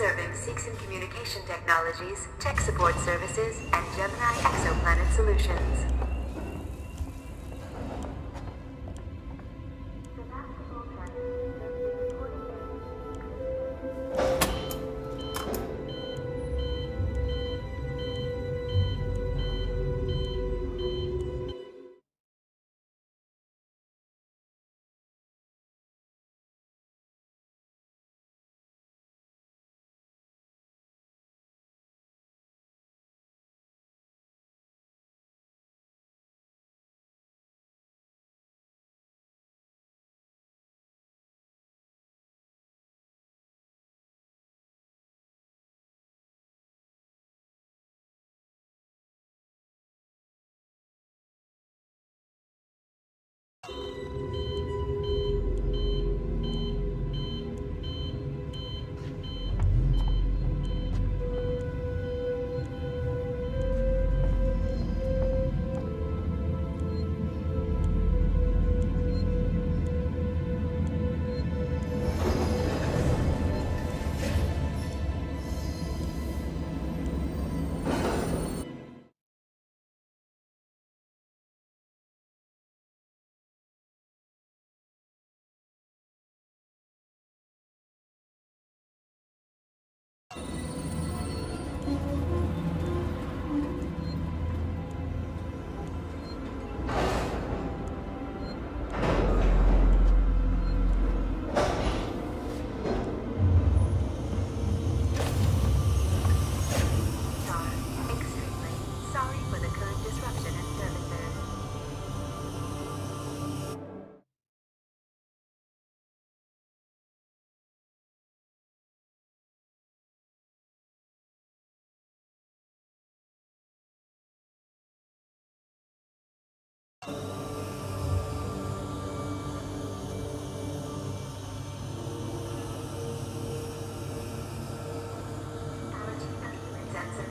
Serving Seegson Communication Technologies, Tech Support Services, and Gemini Exoplanet Solutions.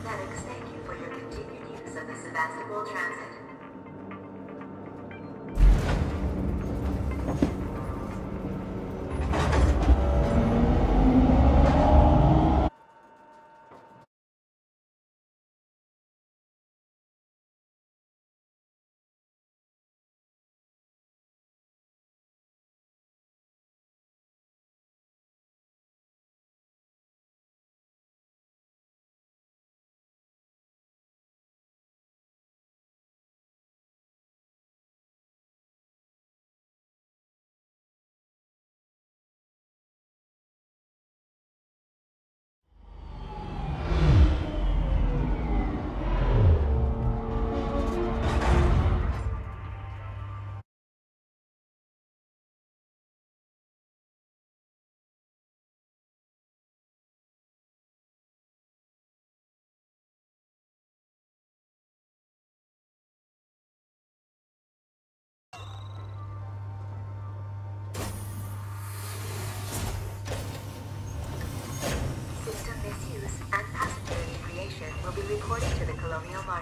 Humans thank you for your continued use of the Sevastopol Transit.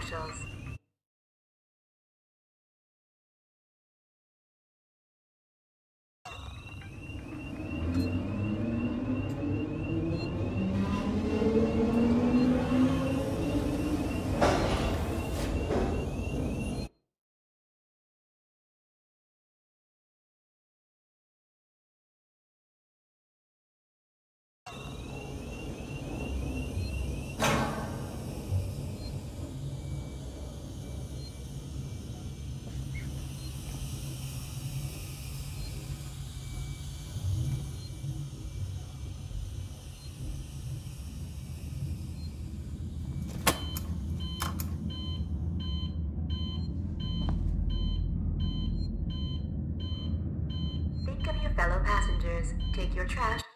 Colonial your trash.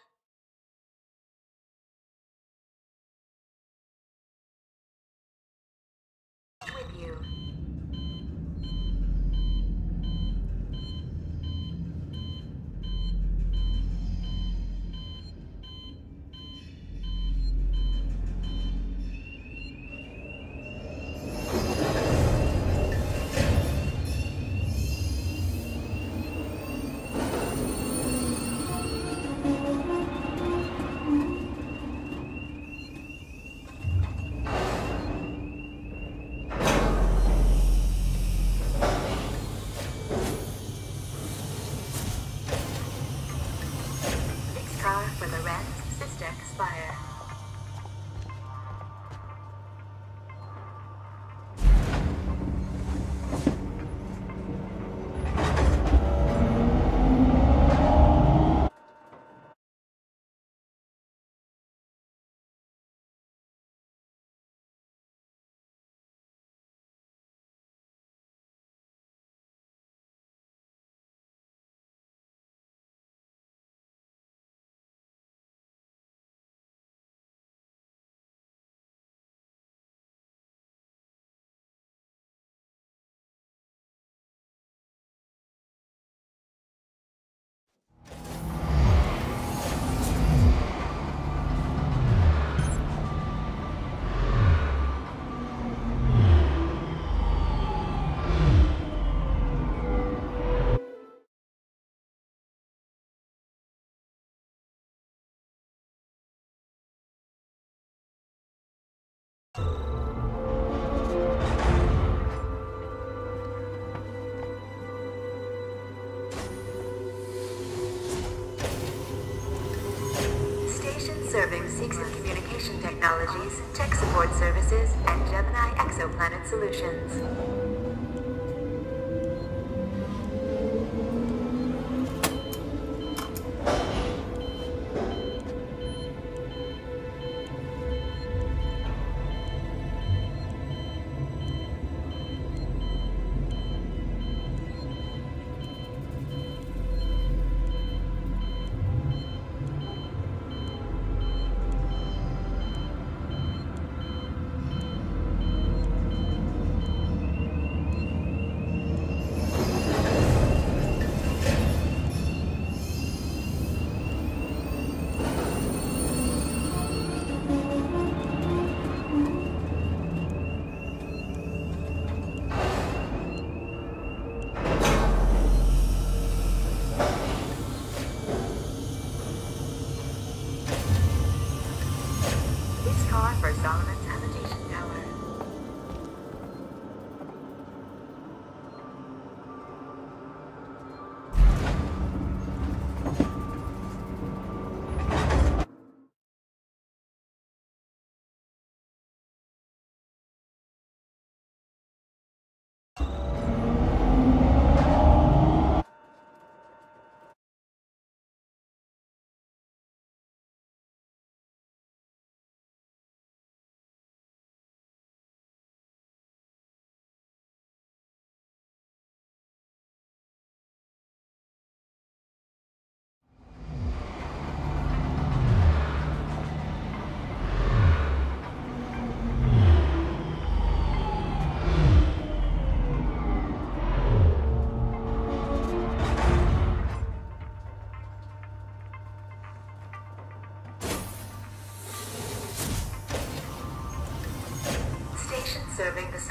Serving Seegson Communication Technologies, Tech Support Services, and Gemini Exoplanet Solutions.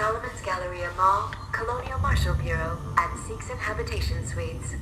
Solomon's Galleria Mall, Colonial Marshal Bureau, and Seegson Habitation Suites.